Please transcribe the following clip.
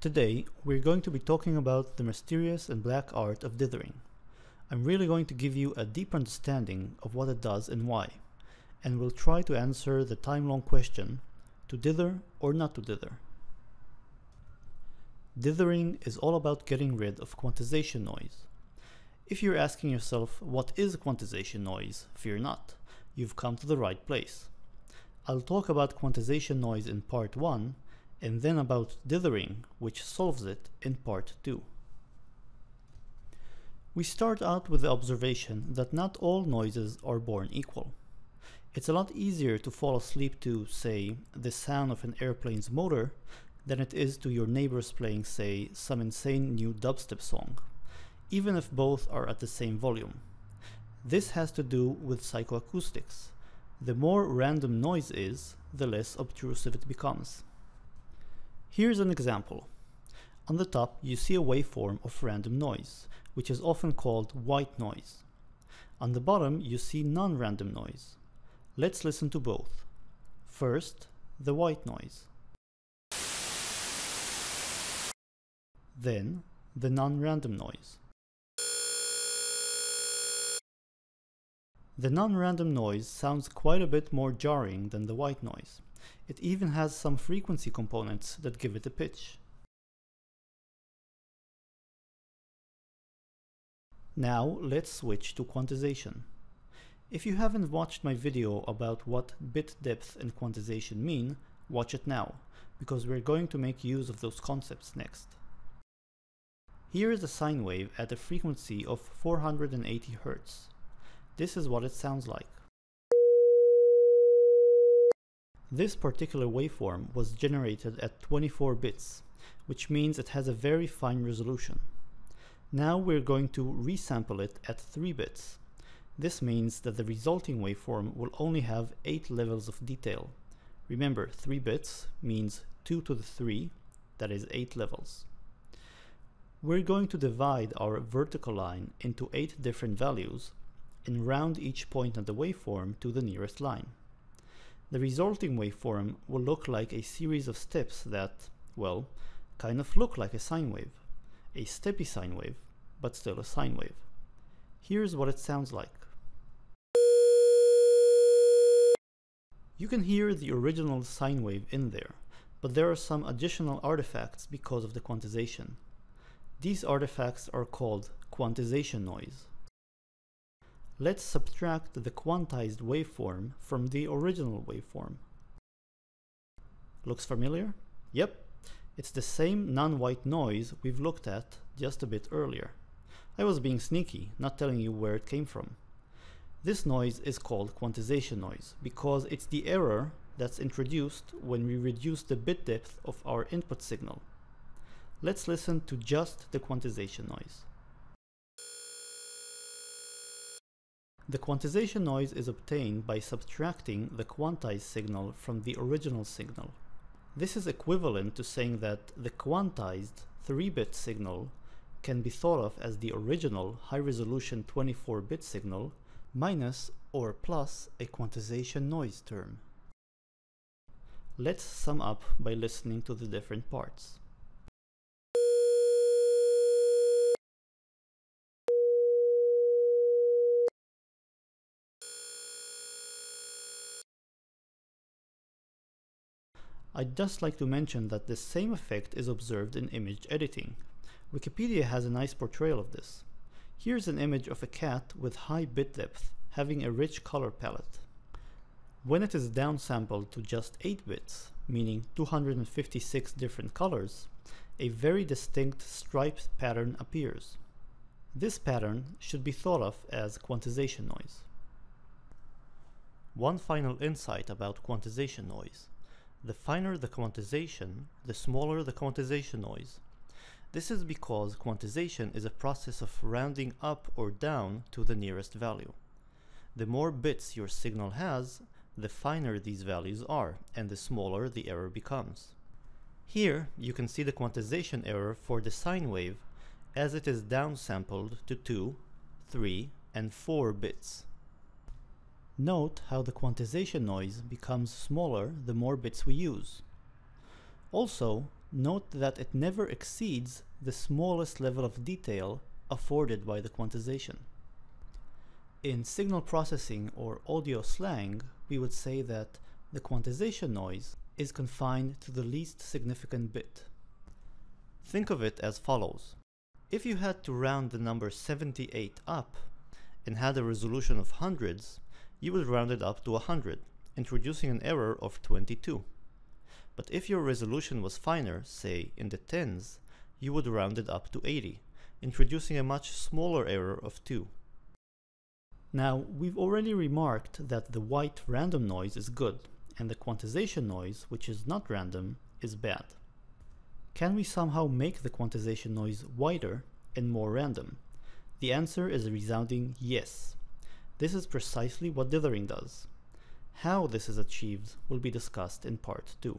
Today, we're going to be talking about the mysterious and black art of dithering. I'm really going to give you a deep understanding of what it does and why, and we'll try to answer the time-long question, to dither or not to dither. Dithering is all about getting rid of quantization noise. If you're asking yourself what is quantization noise, fear not, you've come to the right place. I'll talk about quantization noise in part 1 and then about dithering, which solves it in part 2. We start out with the observation that not all noises are born equal. It's a lot easier to fall asleep to, say, the sound of an airplane's motor than it is to your neighbors playing, say, some insane new dubstep song, even if both are at the same volume. This has to do with psychoacoustics. The more random noise is, the less obtrusive it becomes. Here's an example. On the top you see a waveform of random noise, which is often called white noise. On the bottom you see non-random noise. Let's listen to both. First, the white noise. Then, the non-random noise. The non-random noise sounds quite a bit more jarring than the white noise. It even has some frequency components that give it a pitch. Now let's switch to quantization. If you haven't watched my video about what bit depth and quantization mean, watch it now, because we're going to make use of those concepts next. Here is a sine wave at a frequency of 480 Hz. This is what it sounds like. This particular waveform was generated at 24 bits, which means it has a very fine resolution. Now we're going to resample it at 3 bits. This means that the resulting waveform will only have 8 levels of detail. Remember, 3 bits means 2 to the 3, that is 8 levels. We're going to divide our vertical line into 8 different values and round each point on the waveform to the nearest line. The resulting waveform will look like a series of steps that, well, kind of look like a sine wave. A steppy sine wave, but still a sine wave. Here's what it sounds like. You can hear the original sine wave in there, but there are some additional artifacts because of the quantization. These artifacts are called quantization noise. Let's subtract the quantized waveform from the original waveform. Looks familiar? Yep, it's the same non-white noise we've looked at just a bit earlier. I was being sneaky, not telling you where it came from. This noise is called quantization noise because it's the error that's introduced when we reduce the bit depth of our input signal. Let's listen to just the quantization noise. The quantization noise is obtained by subtracting the quantized signal from the original signal. This is equivalent to saying that the quantized 3-bit signal can be thought of as the original high-resolution 24-bit signal minus or plus a quantization noise term. Let's sum up by listening to the different parts. I'd just like to mention that the same effect is observed in image editing. Wikipedia has a nice portrayal of this. Here's an image of a cat with high bit depth, having a rich color palette. When it is downsampled to just 8 bits, meaning 256 different colors, a very distinct striped pattern appears. This pattern should be thought of as quantization noise. One final insight about quantization noise. The finer the quantization, the smaller the quantization noise. This is because quantization is a process of rounding up or down to the nearest value. The more bits your signal has, the finer these values are, and the smaller the error becomes. Here, you can see the quantization error for the sine wave as it is downsampled to 2, 3, and 4 bits. Note how the quantization noise becomes smaller the more bits we use. Also, Note that it never exceeds the smallest level of detail afforded by the quantization. In signal processing or audio slang, we would say that the quantization noise is confined to the least significant bit. Think of it as follows. If you had to round the number 78 up and had a resolution of hundreds, you would round it up to 100, introducing an error of 22. But if your resolution was finer, say in the tens, you would round it up to 80, introducing a much smaller error of 2. Now, we've already remarked that the white random noise is good, and the quantization noise, which is not random, is bad. Can we somehow make the quantization noise wider and more random? The answer is a resounding yes. This is precisely what dithering does. How this is achieved will be discussed in part 2.